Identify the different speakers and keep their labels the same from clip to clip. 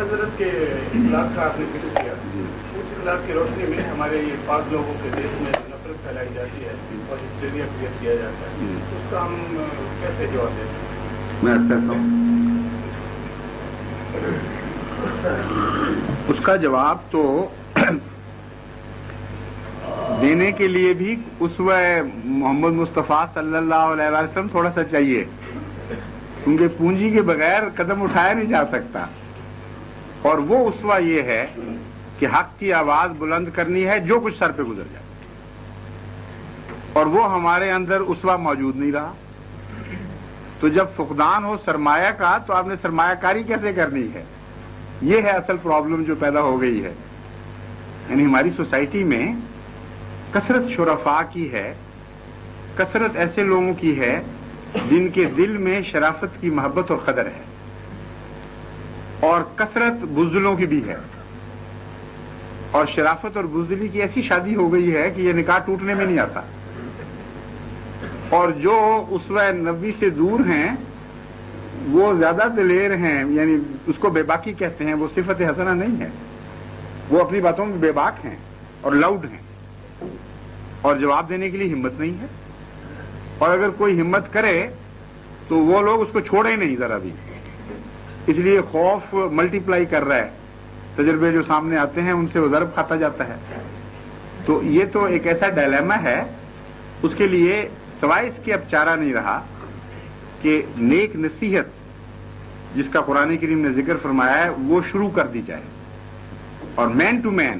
Speaker 1: حضرت کے اخلاق کا آپ نے ذکر کیا۔ اس اخلاق کی روشنی میں ہمارے یہ پاک لوگوں کے دیش میں نفرت پھیلائی جاتی ہے اور ہسٹیریا کریٹ کیا جاتا ہے۔ اس کا ہم کیسے جواب دیتے ہیں
Speaker 2: میں کرتا ہوں اس کا جواب تو دینے کے لیے بھی اس محمد مصطفیٰ صلی اللہ علیہ وسلم تھوڑا سا چاہیے۔ کیونکہ پونجی کے بغیر قدم اٹھایا نہیں جا سکتا۔ اور وہ اسوا یہ ہے کہ حق کی آواز بلند کرنی ہے، جو کچھ سر پہ گزر جائے۔ اور وہ ہمارے اندر اسوا موجود نہیں رہا۔ تو جب فقدان ہو، سرمایہ کا، تو آپ نے سرمایہ کاری کیسے کرنی ہے؟ یہ ہے اصل پرابلم جو پیدا ہو گئی ہے۔ یعنی ہماری سوسائٹی میں کثرت شرفا کی ہے، کثرت ایسے لوگوں کی ہے جن کے دل میں شرافت کی محبت اور قدر ہے۔ اور کثرت بزدلوں کی بھی ہے۔ اور شرافت اور بزدلی کی ایسی شادی ہو گئی ہے کہ یہ نکاح ٹوٹنے میں نہیں آتا۔ اور جو اس نبی سے دور ہیں، وہ زیادہ دلیر ہیں یعنی اس کو بے باکی کہتے ہیں، وہ صفت حسنہ نہیں ہے۔ وہ اپنی باتوں میں بے باک ہیں اور لاؤڈ ہیں۔ اور جواب دینے کے لیے ہمت نہیں ہے۔ اور اگر کوئی ہمت کرے، تو وہ لوگ اس کو چھوڑے نہیں ذرا بھی۔ اس لیے خوف ملٹی پلائی کر رہا ہے۔ تجربے جو سامنے آتے ہیں، ان سے وہ ضرب کھاتا جاتا ہے۔ تو یہ تو ایک ایسا ڈائلیما ہے۔ اس کے لیے سوائے اس کے اب چارہ نہیں رہا کہ نیک نصیحت جس کا قرآن کریم نے ذکر فرمایا ہے، وہ شروع کر دی جائے۔ اور مین ٹو مین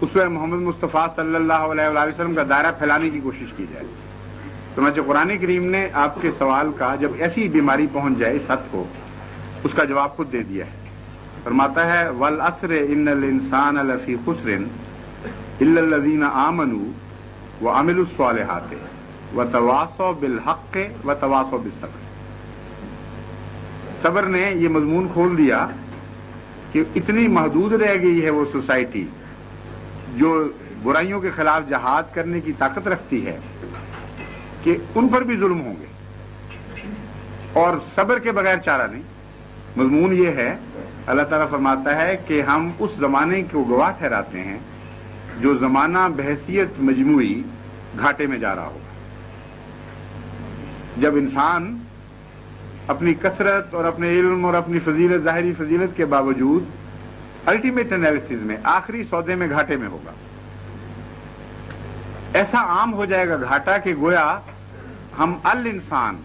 Speaker 2: اس میں محمد مصطفیٰ صلی اللہ علیہ وسلم کا دائرہ پھیلانے کی کوشش کی جائے۔ تو قرآن کریم نے آپ کے سوال کا جب ایسی بیماری پہنچ جائے اس حد کو اس کا جواب خود دے دیا ہے۔ فرماتا ہے ول اصر ان السان الفی خسرن الدین آمن و امل الصالحات و تواسو بالحق و تواسو بالصبر۔ صبر نے یہ مضمون کھول دیا کہ اتنی محدود رہ گئی ہے وہ سوسائٹی جو برائیوں کے خلاف جہاد کرنے کی طاقت رکھتی ہے کہ ان پر بھی ظلم ہوں گے اور صبر کے بغیر چارہ نہیں۔ مضمون یہ ہے، اللہ تعالیٰ فرماتا ہے کہ ہم اس زمانے کو گواہ ٹھہراتے ہیں جو زمانہ بحثیت مجموعی گھاٹے میں جا رہا ہوگا۔ جب انسان اپنی کثرت اور اپنے علم اور اپنی فضیلت، ظاہری فضیلت کے باوجود الٹیمیٹ انالیس میں، آخری سودے میں گھاٹے میں ہوگا۔ ایسا عام ہو جائے گا گھاٹا کہ گویا ہم ال انسان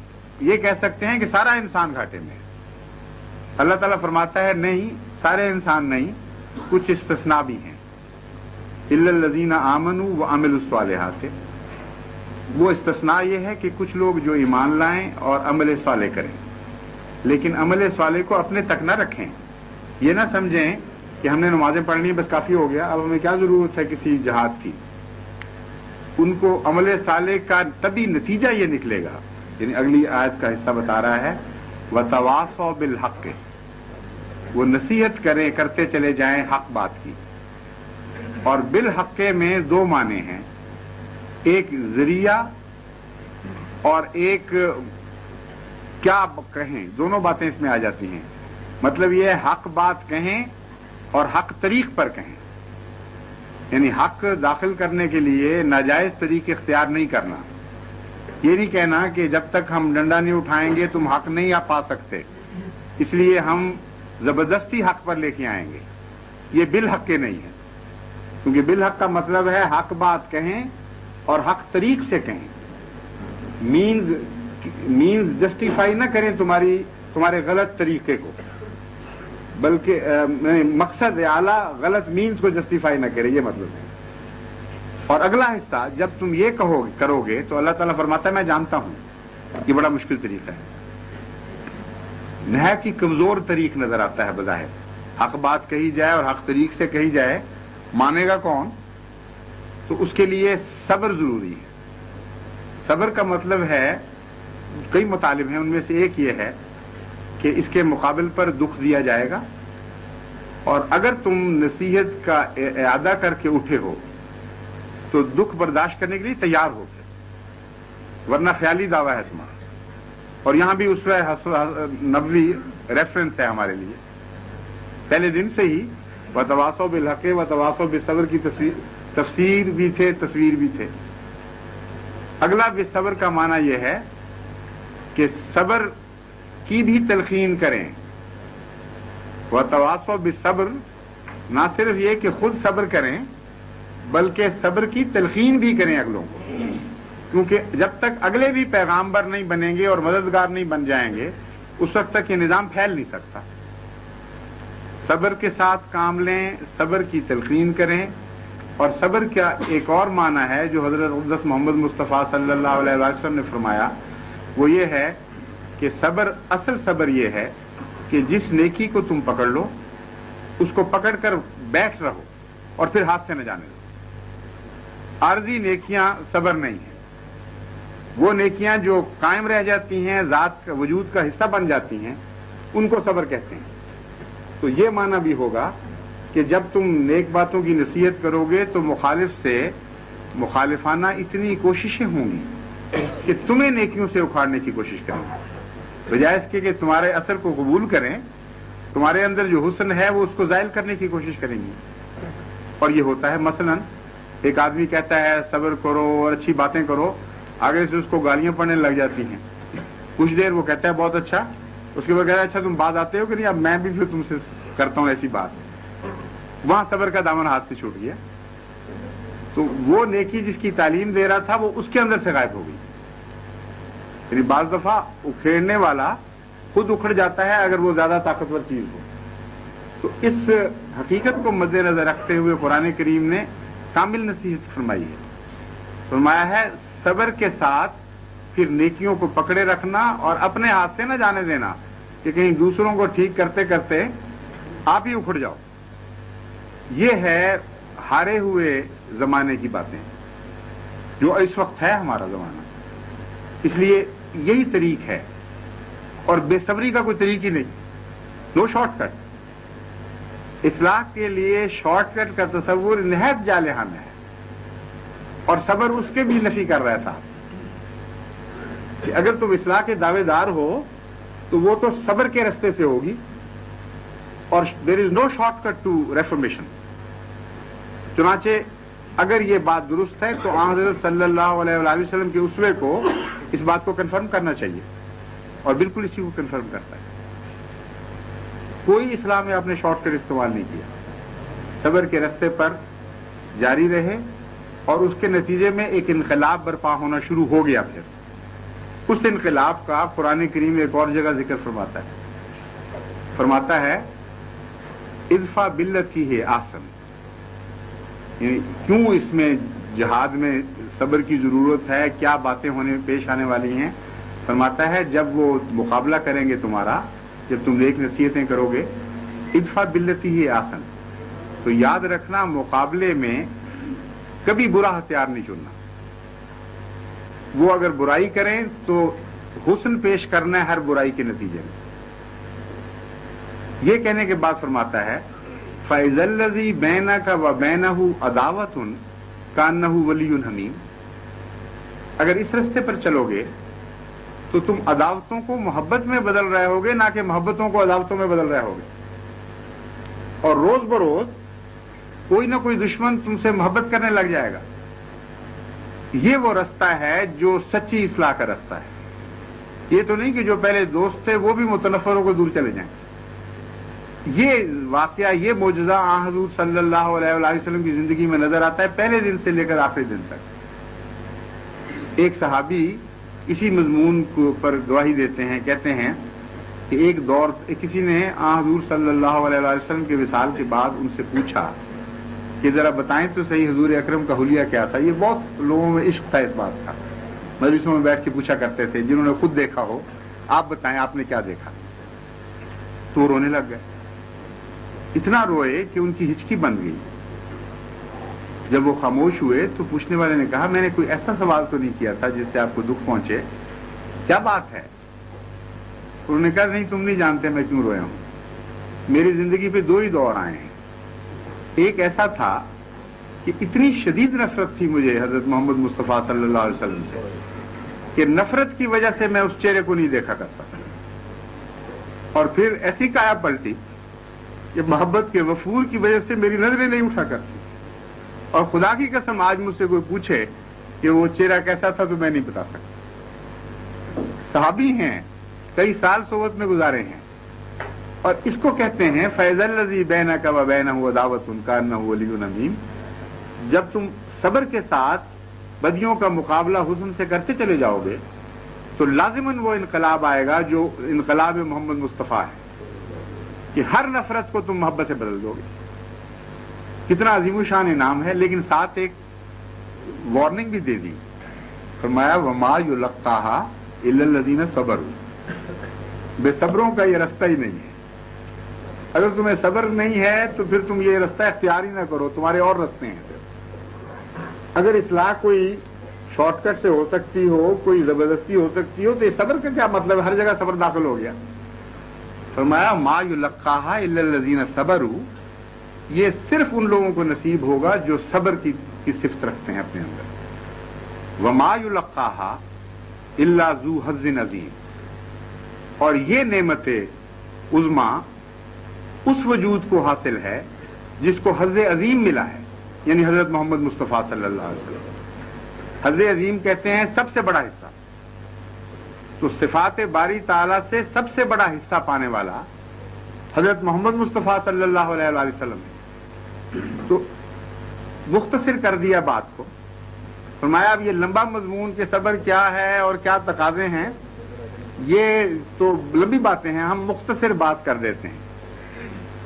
Speaker 2: یہ کہہ سکتے ہیں کہ سارا انسان گھاٹے میں ہے۔ اللہ تعالیٰ فرماتا ہے، نہیں، سارے انسان نہیں، کچھ استثناء بھی ہیں۔ الزین آمن و امل الصالحات۔ وہ استثناء یہ ہے کہ کچھ لوگ جو ایمان لائیں اور عمل صالح کریں۔ لیکن عمل صالح کو اپنے تک نہ رکھیں۔ یہ نہ سمجھیں کہ ہم نے نمازیں پڑھنی بس کافی ہو گیا، اب ہمیں کیا ضرورت ہے کسی جہاد کی؟ ان کو عمل صالح کا تبھی نتیجہ یہ نکلے گا۔ یعنی اگلی آیت کا حصہ بتا رہا ہے وہ تواس و بالحق۔ وہ نصیحت کریں، کرتے چلے جائیں حق بات کی۔ اور بالحقے میں دو معنی ہیں۔ ایک ذریعہ اور ایک کیا کہیں۔ دونوں باتیں اس میں آ جاتی ہیں۔ مطلب یہ حق بات کہیں اور حق طریق پر کہیں۔ یعنی حق داخل کرنے کے لیے ناجائز طریقے اختیار نہیں کرنا۔ یہ نہیں کہنا کہ جب تک ہم ڈنڈا نہیں اٹھائیں گے تم حق نہیں آ پا سکتے۔ اس لیے ہم زبردستی حق پر لے کے آئیں گے۔ یہ بل حق کے نہیں ہے کیونکہ بل حق کا مطلب ہے حق بات کہیں اور حق طریق سے کہیں۔ مینز مینز جسٹیفائی نہ کریں تمہاری تمہارے غلط طریقے کو۔ بلکہ مقصد اعلیٰ غلط مینز کو جسٹیفائی نہ کرے یہ مطلب ہے۔ اور اگلا حصہ، جب تم یہ کہو کرو گے تو اللہ تعالیٰ فرماتا ہے، میں جانتا ہوں یہ بڑا مشکل طریقہ ہے۔ نہایت ہی کمزور طریق نظر آتا ہے بظاہر۔ حق بات کہی جائے اور حق طریق سے کہی جائے، مانے گا کون؟ تو اس کے لیے صبر ضروری ہے۔ صبر کا مطلب ہے، کئی مطالب ہیں، ان میں سے ایک یہ ہے کہ اس کے مقابل پر دکھ دیا جائے گا۔ اور اگر تم نصیحت کا اعادہ کر کے اٹھے ہو، تو دکھ برداشت کرنے کے لیے تیار ہو گئے ورنہ خیالی دعویٰ ہے تمہارا۔ اور یہاں بھی اس نبوی ریفرنس ہے ہمارے لیے۔ پہلے دن سے ہی و تواسو بالحق و تواسو بصبر کی تصویر تفسیر بھی تھے، تصویر بھی تھے۔ اگلا بصبر کا معنی یہ ہے کہ صبر کی بھی تلقین کریں۔ وہ تواسو بصبر نہ صرف یہ کہ خود صبر کریں، بلکہ صبر کی تلقین بھی کریں اگلوں کو۔ کیونکہ جب تک اگلے بھی پیغامبر نہیں بنیں گے اور مددگار نہیں بن جائیں گے، اس وقت تک یہ نظام پھیل نہیں سکتا۔ صبر کے ساتھ کام لیں، صبر کی تلقین کریں۔ اور صبر کا ایک اور معنی ہے جو حضرت عبدس محمد مصطفیٰ صلی اللہ علیہ وسلم نے فرمایا، وہ یہ ہے کہ صبر، اصل صبر یہ ہے کہ جس نیکی کو تم پکڑ لو، اس کو پکڑ کر بیٹھ رہو اور پھر ہاتھ سے نہ جانے دو۔ عارضی نیکیاں صبر نہیں ہیں۔ وہ نیکیاں جو قائم رہ جاتی ہیں، ذات کا، وجود کا حصہ بن جاتی ہیں، ان کو صبر کہتے ہیں۔ تو یہ معنی بھی ہوگا کہ جب تم نیک باتوں کی نصیحت کرو گے تو مخالف سے مخالفانہ اتنی کوششیں ہوں گی کہ تمہیں نیکیوں سے اکھاڑنے کی کوشش کریں۔ بجائے اس کے کہ تمہارے اثر کو قبول کریں، تمہارے اندر جو حسن ہے وہ اس کو ظاہر کرنے کی کوشش کریں گی۔ اور یہ ہوتا ہے، مثلا ایک آدمی کہتا ہے، صبر کرو اور اچھی باتیں کرو۔ آگے سے اس کو گالیاں پڑنے لگ جاتی ہیں۔ کچھ دیر وہ کہتا ہے، بہت اچھا اس کے بعد کہتا ہے اچھا تم بات آتے ہو کہ نہیں؟ اب میں بھی پھر تم سے کرتا ہوں ایسی بات وہاں صبر کا دامن ہاتھ سے چھوٹ گیا۔ تو وہ نیکی جس کی تعلیم دے رہا تھا، وہ اس کے اندر سے غائب ہو گئی۔ یعنی بعض دفعہ اکھیڑنے والا خود اکھڑ جاتا ہے اگر وہ زیادہ طاقتور چیز ہو۔ تو اس حقیقت کو مد نظر رکھتے ہوئے قرآن کریم نے کامل نصیحت فرمائی ہے۔ فرمایا ہے صبر کے ساتھ پھر نیکیوں کو پکڑے رکھنا اور اپنے ہاتھ سے نہ جانے دینا کہ کہیں دوسروں کو ٹھیک کرتے کرتے آپ ہی اکھڑ جاؤ۔ یہ ہے ہارے ہوئے زمانے کی باتیں جو اس وقت ہے ہمارا زمانہ۔ اس لیے یہی طریق ہے۔ اور بے صبری کا کوئی طریق ہی نہیں۔ نو شارٹ کٹ اصلاح کے لیے شارٹ کٹ کا تصور نہایت جالحان ہے۔ اور صبر اس کے بھی نفی کر رہا تھا کہ اگر تم اصلاح کے دعوے دار ہو تو وہ تو صبر کے رستے سے ہوگی اور there is no shortcut to reformation چنانچہ اگر یہ بات درست ہے تو حضرت صلی اللہ علیہ وسلم کے اسوے کو اس بات کو کنفرم کرنا چاہیے اور بالکل اسی کو کنفرم کرتا ہے۔ کوئی اسلام میں آپ نے شارٹ کٹ استعمال نہیں کیا۔ صبر کے رستے پر جاری رہے اور اس کے نتیجے میں ایک انقلاب برپا ہونا شروع ہو گیا پھر۔ اس انقلاب کا قرآن کریم ایک اور جگہ ذکر فرماتا ہے۔ فرماتا ہے ادفا بلت کی ہے آسن یعنی کیوں اس میں جہاد میں صبر کی ضرورت ہے؟ کیا باتیں ہونے پیش آنے والی ہیں؟ فرماتا ہے، جب وہ مقابلہ کریں گے تمہارا، جب تم ایک نصیحتیں کرو گے ادفا بلتی ہی آسن تو یاد رکھنا، مقابلے میں کبھی برا ہتھیار نہیں چننا۔ وہ اگر برائی کریں تو حسن پیش کرنا ہے ہر برائی کے نتیجے میں۔ یہ کہنے کے بعد فرماتا ہے فیض الزی بینا کا و بینا اداوت ان کان ولی حمیم اگر اس رستے پر چلو گے تو تم عداوتوں کو محبت میں بدل رہے ہوگے، نہ کہ محبتوں کو عداوتوں میں بدل رہے ہوگے۔ اور روز بروز کوئی نہ کوئی دشمن تم سے محبت کرنے لگ جائے گا۔ یہ وہ رستہ ہے جو سچی اصلاح کا رستہ ہے۔ یہ تو نہیں کہ جو پہلے دوست تھے وہ بھی متنفروں کو دور چلے جائیں۔ یہ واقعہ، یہ موجودہ حضور صلی اللہ علیہ وسلم کی زندگی میں نظر آتا ہے پہلے دن سے لے کر آخری دن تک۔ ایک صحابی اسی مضمون پر گواہی دیتے ہیں، کہتے ہیں کہ ایک دور، کسی نے حضور صلی اللہ علیہ وسلم کے وصال کے بعد ان سے پوچھا کہ ذرا بتائیں تو صحیح حضور اکرم کا حلیہ کیا تھا؟ یہ بہت لوگوں میں عشق تھا اس بات کا۔ مجلسوں میں بیٹھ کے پوچھا کرتے تھے، جنہوں نے خود دیکھا ہو، آپ بتائیں آپ نے کیا دیکھا؟ تو رونے لگ گئے۔ اتنا روئے کہ ان کی ہچکی بن گئی۔ جب وہ خاموش ہوئے تو پوچھنے والے نے کہا، میں نے کوئی ایسا سوال تو نہیں کیا تھا جس سے آپ کو دکھ پہنچے؟ کیا بات ہے؟ انہوں نے کہا، نہیں، تم نہیں جانتے میں کیوں رویا ہوں؟ میری زندگی پہ دو ہی دور آئے ہیں۔ ایک ایسا تھا کہ اتنی شدید نفرت تھی مجھے حضرت محمد مصطفیٰ صلی اللہ علیہ وسلم سے کہ نفرت کی وجہ سے میں اس چہرے کو نہیں دیکھا کرتا اور پھر ایسی کایا پلٹی یہ محبت کے وفور کی وجہ سے میری نظریں نہیں اٹھا کرتی۔ اور خدا کی قسم آج مجھ سے کوئی پوچھے کہ وہ چہرہ کیسا تھا تو میں نہیں بتا سکتا۔ صحابی ہیں، کئی سال صحبت میں گزارے ہیں۔ اور اس کو کہتے ہیں فیض الزی بین کا و بین ہوا دعوت ان کا نہ ولی نمیم جب تم صبر کے ساتھ بدیوں کا مقابلہ حسن سے کرتے چلے جاؤ گے، تو لازماً وہ انقلاب آئے گا جو انقلاب محمد مصطفیٰ ہے کہ ہر نفرت کو تم محبت سے بدل دو گے۔ کتنا عظیم و شان انعام ہے، لیکن ساتھ ایک وارننگ بھی دے دی۔ فرمایا، وما یو لگتا الزین صبر بے صبروں کا یہ رستہ ہی نہیں ہے۔ اگر تمہیں صبر نہیں ہے تو پھر تم یہ رستہ اختیار ہی نہ کرو، تمہارے اور رستے ہیں۔ پھر اگر اصلاح کوئی شارٹ کٹ سے ہو سکتی ہو، کوئی زبردستی ہو سکتی ہو، تو یہ صبر کا کیا مطلب؟ ہر جگہ صبر داخل ہو گیا۔ فرمایا، ما یو لکھا الزین صبر یہ صرف ان لوگوں کو نصیب ہوگا جو صبر کی کی صفت رکھتے ہیں اپنے اندر۔ وہ ما یو لکھا اللہ زو حز نظیم۔ اور یہ نعمت عزما اس وجود کو حاصل ہے جس کو حز عظیم ملا ہے یعنی حضرت محمد مصطفیٰ صلی اللہ علیہ وسلم۔ حز عظیم کہتے ہیں، سب سے بڑا حصہ۔ تو صفات باری تعالی سے سب سے بڑا حصہ پانے والا حضرت محمد مصطفیٰ صلی اللہ علیہ وسلم ہے۔ تو مختصر کر دیا بات کو۔ فرمایا، اب یہ لمبا مضمون کے صبر کیا ہے اور کیا تقاضے ہیں؟ یہ تو لمبی باتیں ہیں، ہم مختصر بات کر دیتے ہیں۔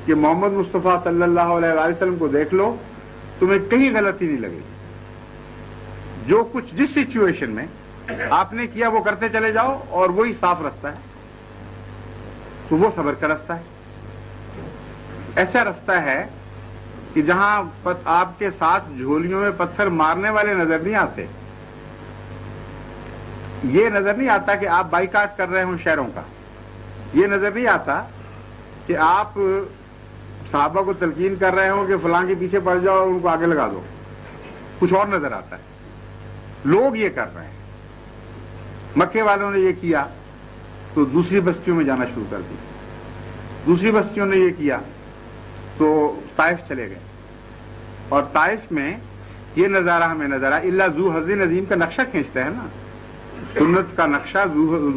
Speaker 2: کہ محمد مصطفیٰ صلی اللہ علیہ وسلم کو دیکھ لو، تمہیں کہیں غلطی نہیں لگے۔ جو کچھ جس سچویشن میں آپ نے کیا وہ کرتے چلے جاؤ اور وہی صاف رستہ ہے۔ تو وہ صبر کا رستہ ہے۔ ایسا رستہ ہے کہ جہاں آپ کے ساتھ جھولیوں میں پتھر مارنے والے نظر نہیں آتے۔ یہ نظر نہیں آتا کہ آپ بائیکاٹ کر رہے ہوں شہروں کا۔ یہ نظر نہیں آتا کہ آپ صحابہ کو تلقین کر رہے ہوں کہ فلاں کے پیچھے پڑ جاؤ اور ان کو آگے لگا دو۔ کچھ اور نظر آتا ہے۔ لوگ یہ کر رہے ہیں۔ مکے والوں نے یہ کیا تو دوسری بستیوں میں جانا شروع کر دی۔ دوسری بستیوں نے یہ کیا تو طائف چلے گئے۔ اور طائف میں یہ نظارہ ہمیں نظر آ اللہ زو حز عظیم کا نقشہ کھینچتا ہے نا۔ سنت کا نقشہ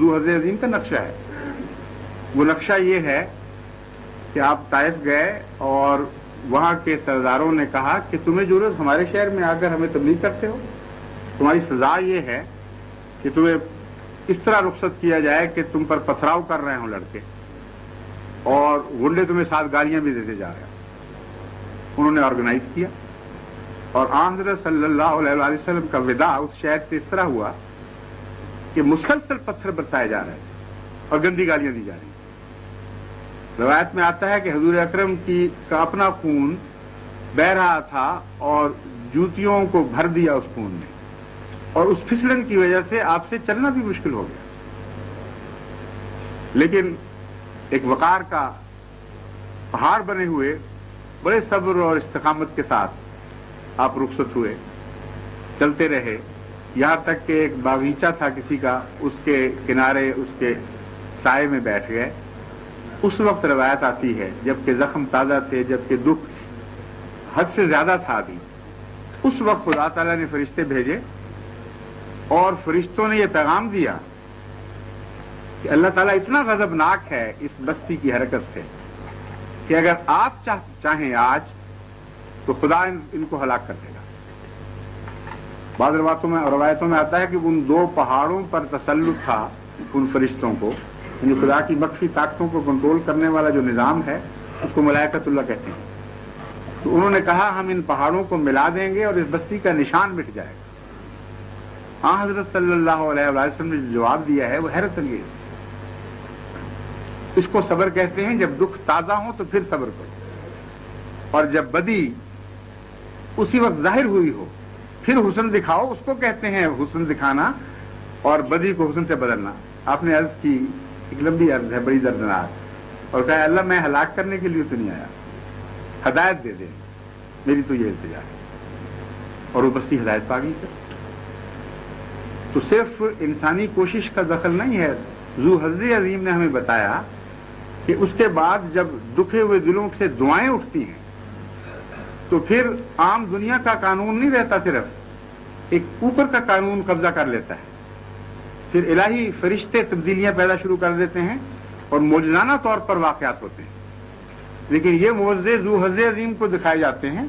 Speaker 2: زو حز عظیم کا نقشہ ہے۔ وہ نقشہ یہ ہے کہ آپ طائف گئے اور وہاں کے سرداروں نے کہا کہ تمہیں ضرورت ہمارے شہر میں آ کر ہمیں تبلیغ کرتے ہو۔ تمہاری سزا یہ ہے کہ تمہیں اس طرح رخصت کیا جائے کہ تم پر پتھراؤ کر رہے ہوں لڑکے۔ اور گنڈے تمہیں ساتھ گالیاں بھی دیتے جا رہے ہیں۔ انہوں نے آرگنائز کیا۔ اور حضرت صلی اللہ علیہ وسلم کا وداع اس شہر سے اس طرح ہوا کہ مسلسل پتھر برسائے جا رہے ہیں اور گندی گالیاں دی جا رہی ہیں۔ روایت میں آتا ہے کہ حضور اکرم کی کا اپنا خون بہ رہا تھا اور جوتیوں کو بھر دیا اس خون نے۔ اور اس پھسلن کی وجہ سے آپ سے چلنا بھی مشکل ہو گیا۔ لیکن ایک وقار کا پہاڑ بنے ہوئے، بڑے صبر اور استقامت کے ساتھ آپ رخصت ہوئے، چلتے رہے۔ یہاں تک کہ ایک باغیچہ تھا کسی کا، اس کے کنارے، اس کے سائے میں بیٹھ گئے۔ اس وقت روایت آتی ہے جبکہ زخم تازہ تھے جبکہ دکھ حد سے زیادہ تھا ابھی۔ اس وقت خدا تعالیٰ نے فرشتے بھیجے اور فرشتوں نے یہ پیغام دیا کہ اللہ تعالیٰ اتنا غضبناک ہے اس بستی کی حرکت سے کہ اگر آپ چاہیں آج، تو خدا ان کو ہلاک کر دے گا۔ بعض روایتوں میں روایتوں میں آتا ہے کہ ان دو پہاڑوں پر تسلط تھا ان فرشتوں کو۔ یعنی خدا کی مخفی طاقتوں کو کنٹرول کرنے والا جو نظام ہے، اس کو ملائکت اللہ کہتے ہیں۔ تو انہوں نے کہا، ہم ان پہاڑوں کو ملا دیں گے اور اس بستی کا نشان مٹ جائے گا۔ ہاں حضرت صلی اللہ علیہ وسلم نے جو جواب دیا ہے، وہ حیرت انگیز اس کو صبر کہتے ہیں، جب دکھ تازہ ہو تو پھر صبر کرو۔ اور جب بدی اسی وقت ظاہر ہوئی ہو، پھر حسن دکھاؤ، اس کو کہتے ہیں حسن دکھانا اور بدی کو حسن سے بدلنا۔ آپ نے عرض کی ایک لمبی عرض ہے، بڑی دردناک۔ اور کہا، اللہ، میں ہلاک کرنے کے لیے تو نہیں آیا۔ ہدایت دے دے میری تو یہ التجا ہے۔ اور وہ بستی ہدایت پا گئی۔ تو صرف انسانی کوشش کا دخل نہیں ہے۔ زو حضر عظیم نے ہمیں بتایا کہ کہ اس کے بعد جب دکھے ہوئے دلوں سے دعائیں اٹھتی ہیں، تو پھر عام دنیا کا قانون نہیں رہتا، صرف ایک اوپر کا قانون قبضہ کر لیتا ہے۔ پھر الہی فرشتے تبدیلیاں پیدا شروع کر دیتے ہیں اور موجزانہ طور پر واقعات ہوتے ہیں۔ لیکن یہ معزے زو حز عظیم کو دکھائے جاتے ہیں۔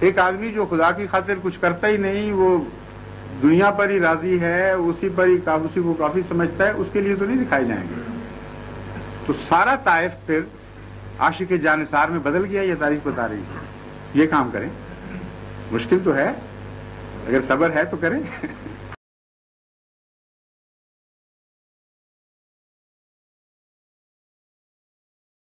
Speaker 2: ایک آدمی جو خدا کی خاطر کچھ کرتا ہی نہیں، وہ دنیا پر ہی راضی ہے، اسی پر ہی اسی کو کافی سمجھتا ہے، اس کے لیے تو نہیں دکھائے جائیں گے۔ تو سارا طائف پھر عاشق جانصار میں بدل گیا، یہ تاریخ بتا رہی ہے۔ یہ کام کریں۔ مشکل تو ہے، اگر صبر ہے تو کریں۔